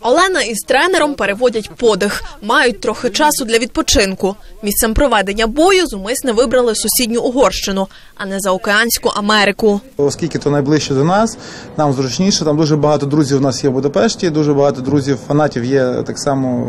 Олена із тренером переводять подих, мають трохи часу для відпочинку. Місцем проведення бою зумисне вибрали сусідню Угорщину, а не заокеанську Америку. Оскільки то найближче до нас, нам зручніше. Там дуже багато друзів у нас є в Будапешті, дуже багато друзів, фанатів є так само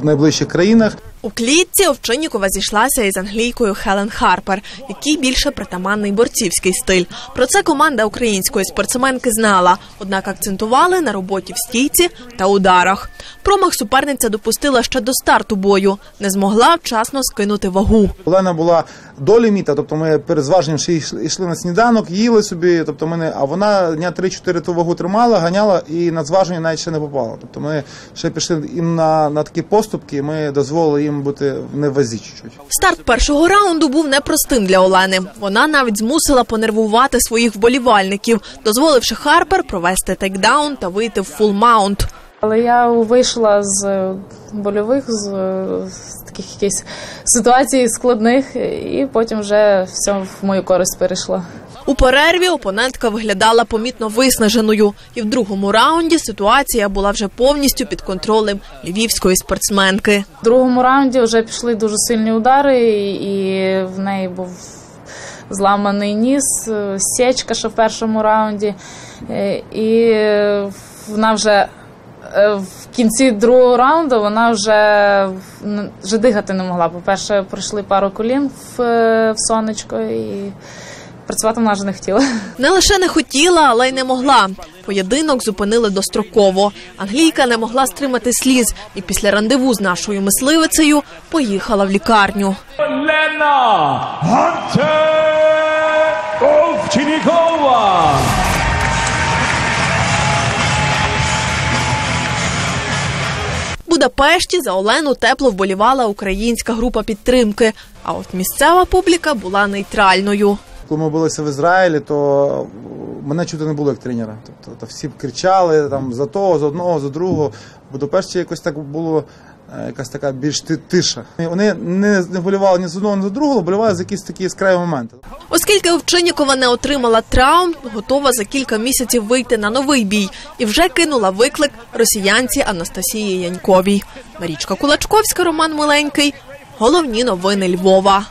в найближчих країнах. У клітці Овчиннікова зійшлася із англійкою Хелен Харпер, який більше притаманний борцівський стиль. Про це команда української спортсменки знала, однак акцентували на роботі в стійці та ударах. Промах суперниця допустила ще до старту бою, не змогла вчасно скинути вагу. Олена була до ліміта, тобто ми перед зваженням ще йшли на сніданок, їли собі. Тобто ми не, а вона дня 3-4 ту вагу тримала, ганяла і на зваження навіть ще не попала. Тобто ми ще пішли їм на, на такі поступки. Ми дозволили їм бути в невазі чуть-чуть. Старт першого раунду був непростим для Олени. Вона навіть змусила понервувати своїх вболівальників, дозволивши Харпер провести тейкдаун та вийти в full mount. Але я вийшла з е, больових, з, е, з таких якихось ситуацій складних, і потім вже все в мою користь перейшло. У перерві опонентка виглядала помітно виснаженою, і в другому раунді ситуація була вже повністю під контролем львівської спортсменки. В другому раунді вже пішли дуже сильні удари, і в неї був зламаний ніс, е, січка, що в першому раунді, Е, і вона вже. е, В кінці другого раунду вона вже, вже дихати не могла. По-перше, пройшли пару колін в, в сонечко і працювати вона вже не хотіла. Не лише не хотіла, але й не могла. Поєдинок зупинили достроково. Англійка не могла стримати сліз і після рандеву з нашою мисливицею поїхала в лікарню. Lena Hunter Ovchinnikova. В Будапешті за Олену тепло вболівала українська група підтримки. А от місцева публіка була нейтральною. Коли ми билися в Ізраїлі, то мене чути не було як тренера. Тобто то всі кричали там за того, за одного, за другого. В Будапешті якось так було. е, Якась така більш тиша. Вони не, вболівали ні за одного, ні за другого, вболівали за якісь такі яскраві моменти. Оскільки Овчиннікова не отримала травм, готова за кілька місяців вийти на новий бій і вже кинула виклик росіянці Анастасії Яньковій. Марічка Кулачковська, Роман Миленький. Головні новини Львова.